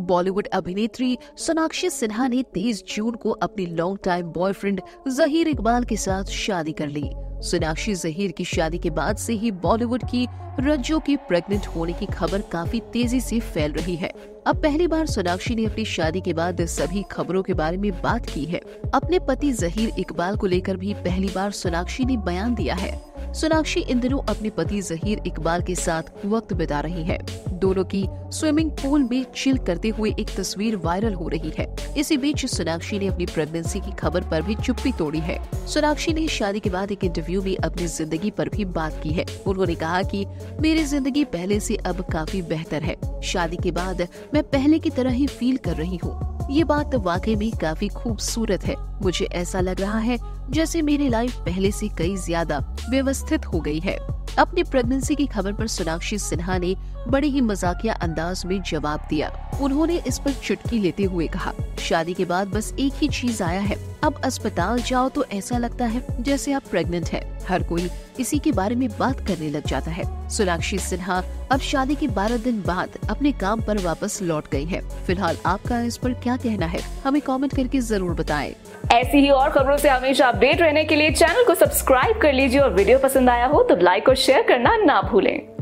बॉलीवुड अभिनेत्री सोनाक्षी सिन्हा ने 23 जून को अपनी long time boyfriend Zaheer Iqbal के साथ शादी कर ली। सोनाक्षी जहीर की शादी के बाद से ही बॉलीवुड की रज्जो की प्रेग्नेंट होने की खबर काफ़ी तेज़ी से फैल रही है। अब पहली बार सोनाक्षी ने अपनी शादी के बाद सभी खबरों के बारे में बात की है। अपने पति जहीर इकबाल को लेकर भी पहली बार सोनाक्षी ने बयान दिया है। सोनाक्षी इन दिनों अपने पति जहीर इकबाल के साथ वक्त बिता रही है। दोनों की स्विमिंग पूल में चिल करते हुए एक तस्वीर वायरल हो रही है। इसी बीच सोनाक्षी ने अपनी प्रेगनेंसी की खबर पर भी चुप्पी तोड़ी है। सोनाक्षी ने शादी के बाद एक इंटरव्यू में अपनी ज़िंदगी पर भी बात की है। उन्होंने कहा कि मेरी ज़िंदगी पहले से अब काफ़ी बेहतर है। शादी के बाद मैं पहले की तरह ही फील कर रही हूँ। ये बात वाकई में काफ़ी खूबसूरत है। मुझे ऐसा लग रहा है जैसे मेरी लाइफ पहले से कई ज़्यादा व्यवस्थित हो गई है। अपनी प्रेगनेंसी की खबर पर सोनाक्षी सिन्हा ने बड़े ही मजाकिया अंदाज में जवाब दिया। उन्होंने इस पर चुटकी लेते हुए कहा, शादी के बाद बस एक ही चीज़ आया है। अब अस्पताल जाओ तो ऐसा लगता है जैसे आप प्रेग्नेंट है। हर कोई इसी के बारे में बात करने लग जाता है। सोनाक्षी सिन्हा अब शादी के 12 दिन बाद अपने काम पर वापस लौट गई है। फ़िलहाल आपका इस पर क्या कहना है? हमें कमेंट करके ज़रूर बताएँ। ऐसी ही और खबरों से हमेशा अपडेट रहने के लिए चैनल को सब्सक्राइब कर लीजिए और वीडियो पसंद आया हो तो लाइक और शेयर करना ना भूलें।